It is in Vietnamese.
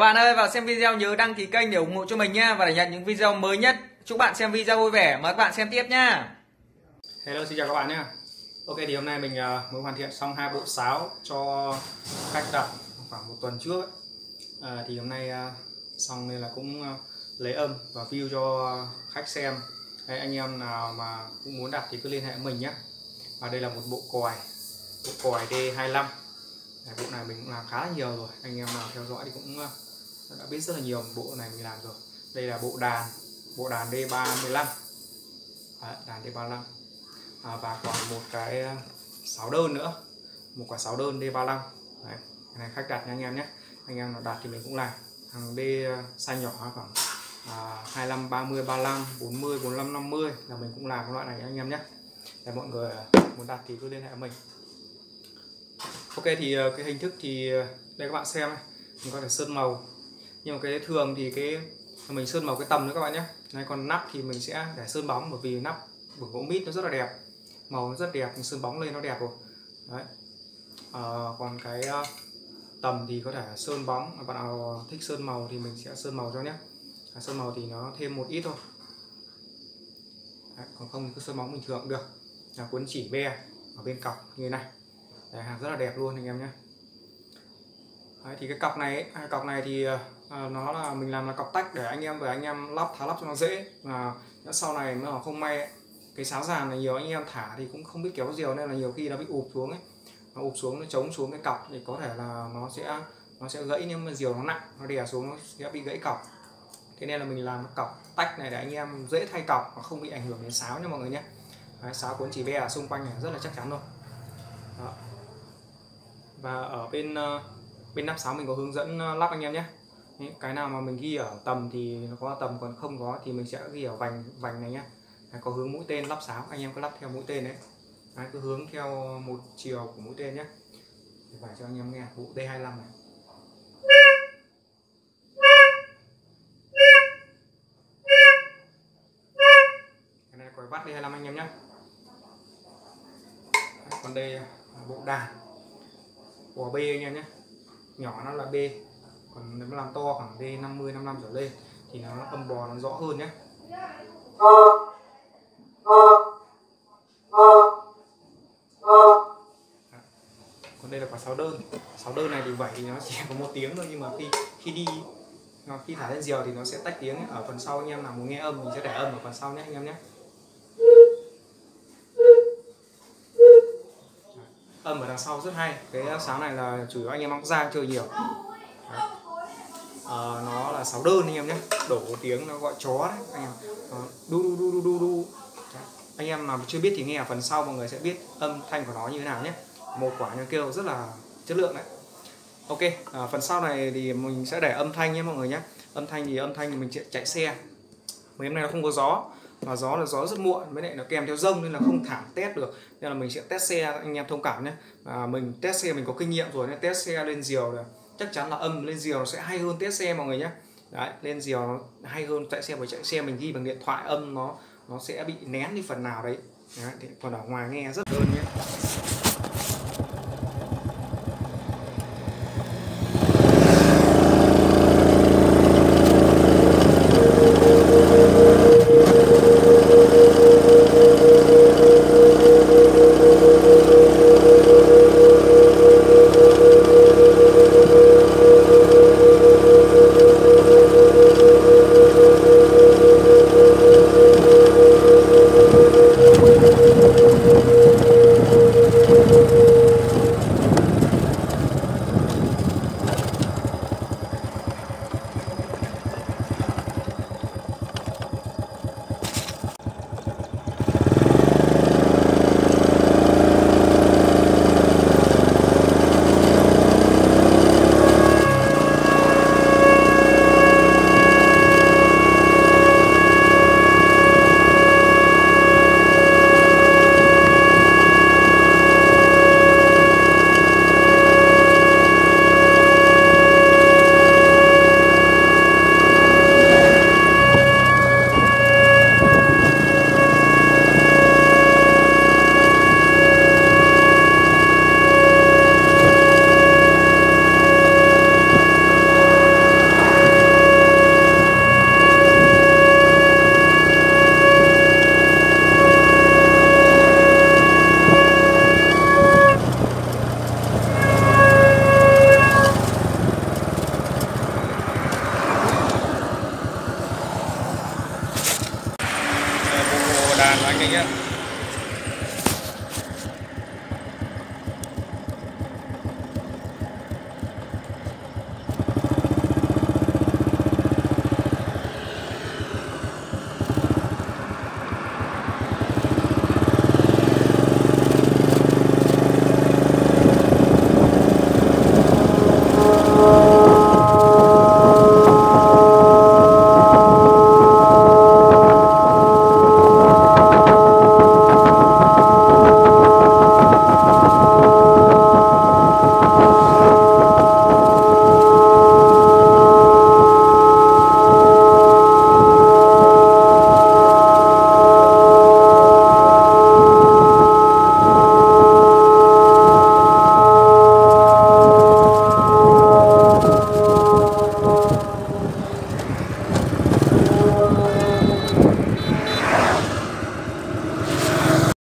Các bạn ơi vào xem video nhớ đăng ký kênh để ủng hộ cho mình nha và để nhận những video mới nhất. Chúc bạn xem video vui vẻ. Mời các bạn xem tiếp nha. Hello xin chào các bạn nhé. Ok thì hôm nay mình uh, mới hoàn thiện xong hai bộ sáo cho khách đặt khoảng một tuần trước ấy. À, thì hôm nay uh, xong nên là cũng uh, lấy âm và view cho khách xem. Đấy, anh em nào mà cũng muốn đặt thì cứ liên hệ với mình nhé. Và đây là một bộ còi, bộ còi D25. Đấy, bộ này mình cũng làm khá là nhiều rồi. Anh em nào theo dõi thì cũng uh, đã biết rất là nhiều bộ này mình làm rồi. Đây là bộ đàn, bộ đàn D315 à, đàn D35 à, và còn một cái à, sáu đơn nữa. Một quả sáu đơn D35 Đấy, cái này khách đặt nha anh em nhé. Anh em nào đặt thì mình cũng làm. Hàng D à, size nhỏ khoảng à, 25 30 35 40 45 50 là mình cũng làm cái loại này nha anh em nhé. Để mọi người à, muốn đặt thì cứ liên hệ với mình. Ok thì cái hình thức thì đây các bạn xem này. Mình có thể sơn màu nhưng mà cái thường thì cái mình sơn màu cái tầm nữa các bạn nhé. Này còn nắp thì mình sẽ để sơn bóng bởi vì nắp bằng gỗ mít nó rất là đẹp. Màu nó rất đẹp sơn bóng lên nó đẹp rồi. Đấy. À, còn cái uh, tầm thì có thể sơn bóng. À, bạn nào thích sơn màu thì mình sẽ sơn màu cho nhé. À, sơn màu thì nó thêm một ít thôi. Đấy, còn không thì cứ sơn bóng bình thường cũng được. Là cuốn chỉ be ở bên cọc như thế này. Đấy, hàng rất là đẹp luôn anh em nhé. Đấy, thì cái cọc này cái à, cọc này thì uh, nó là mình làm là cọc tách để anh em về anh em lắp tháo lắp cho nó dễ. Mà sau này nó không may cái sáo giàn này nhiều anh em thả thì cũng không biết kéo diều nên là nhiều khi nó bị ụp xuống ấy. Nó ụp xuống nó chống xuống cái cọc thì có thể là nó sẽ nó sẽ gãy nhưng mà diều nó nặng nó đè xuống nó sẽ bị gãy cọc. Thế nên là mình làm cọc tách này để anh em dễ thay cọc và không bị ảnh hưởng đến sáo nha mọi người nhé. Đấy, sáo cuốn chỉ be ở xung quanh này rất là chắc chắn rồi Đó. và ở bên uh, bên nắp sáo mình có hướng dẫn ờ, lắp anh em nhé. Cái nào mà mình ghi ở tầm thì nó có tầm còn không có thì mình sẽ ghi ở vành vành này nhé Đấy, có hướng mũi tên lắp sáo anh em cứ lắp theo mũi tên đấy. Đấy, cứ hướng theo một chiều của mũi tên nhé để phải cho anh em nghe bộ D25 này. Cái này còi vắt D25 anh em nhé còn đây là bộ đàn của B anh em nhé nhỏ nó là B, còn nếu mà làm to khoảng D50 55 trở lên, thì nó âm bò nó rõ hơn nhé. Còn đây là quả sáu đơn. Sáu đơn này thì vậy thì nó chỉ có một tiếng thôi, nhưng mà khi khi đi, khi thả lên diều thì nó sẽ tách tiếng ở phần sau anh em nào muốn nghe âm mình sẽ để âm ở phần sau nhé, anh em nhé. Âm ở đằng sau rất hay. Cái sáo này là chủ yếu anh em mong giang chơi nhiều. À, nó là sáu đơn anh em nhé. Đổ tiếng nó gọi chó đấy anh em. À, đu đu đu đu đu đu. Anh em nào chưa biết thì nghe ở phần sau mọi người sẽ biết âm thanh của nó như thế nào nhé. Một quả như kêu rất là chất lượng đấy. Ok à, phần sau này thì mình sẽ để âm thanh nhé mọi người nhé. Âm thanh thì âm thanh thì mình chạy, chạy xe. Mấy hôm nay nó không có gió và gió là gió rất muộn với lại nó kèm theo rông nên là không thảm test được. Nên là mình sẽ test xe anh em thông cảm nhé. À, mình test xe mình có kinh nghiệm rồi nên test xe lên diều là chắc chắn là âm lên diều nó sẽ hay hơn test xe mọi người nhé. Đấy lên diều nó hay hơn chạy xe bởi chạy xe mình ghi bằng điện thoại âm nó nó sẽ bị nén đi phần nào đấy, đấy còn ở ngoài nghe rất hơn nhé. การอะไรเงี้ย